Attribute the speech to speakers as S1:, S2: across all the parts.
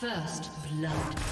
S1: First blood.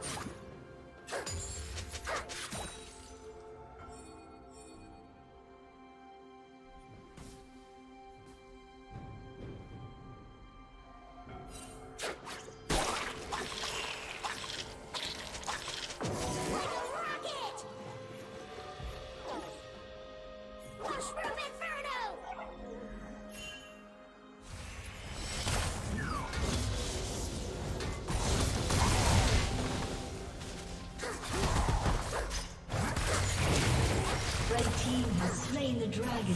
S1: Slain the dragon.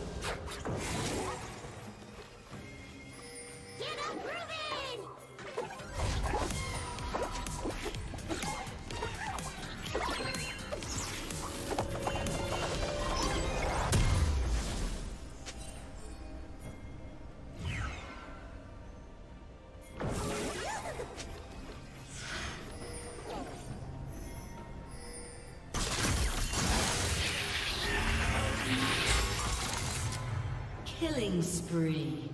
S1: Killing spree.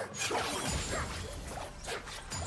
S1: Red team has slain the dragon.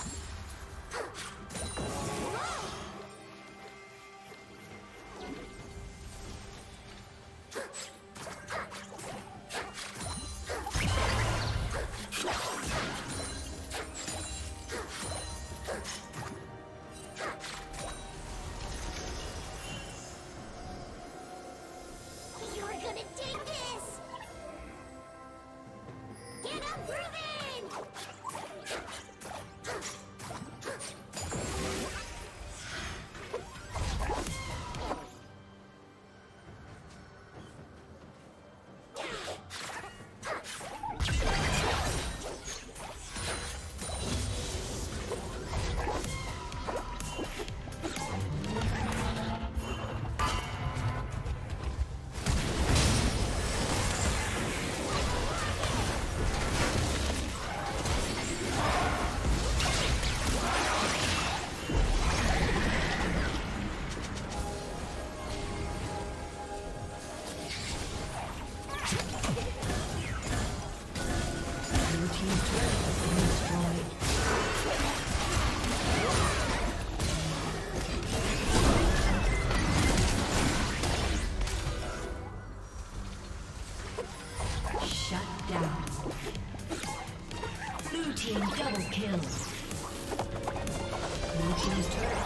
S1: A summoner has disconnected.